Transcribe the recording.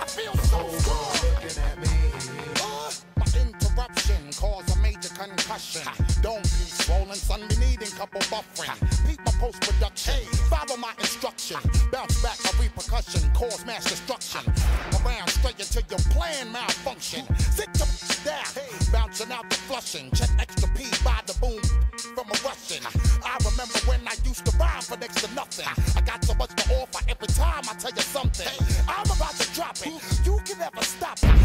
I feel so good. My interruption caused a major concussion. Don't couple buffering. My post production. Follow my instruction. Bounce back a repercussion. Cause mass destruction. Around straight until your plan malfunction. Sit down. Out the flushing. Check extra P by the for next to nothing. I got so much to offer every time I tell you something. I'm about to drop it. You can never stop it.